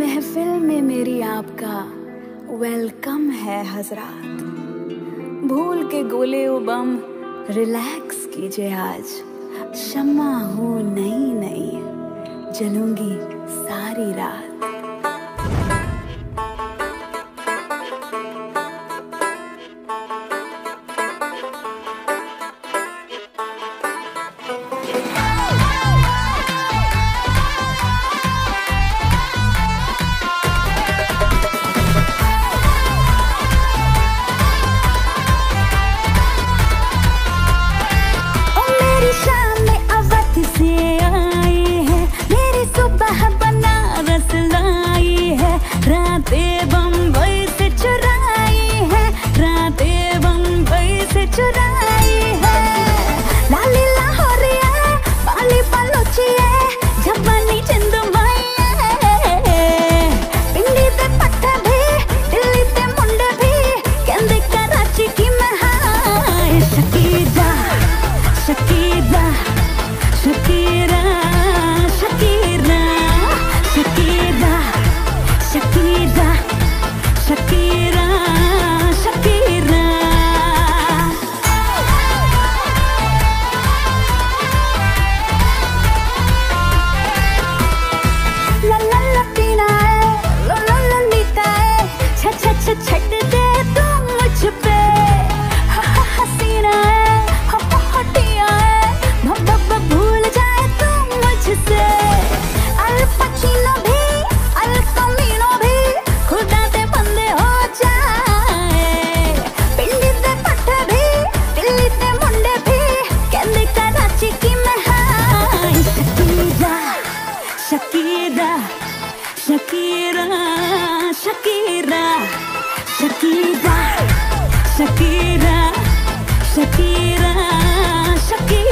महफिल में मेरी आपका वेलकम है हजरात। भूल के गोले उबम रिलैक्स कीजिए आज। शम्मा हूँ नई नई जलूँगी सारी रात। Shakira, Shakira, Shakira.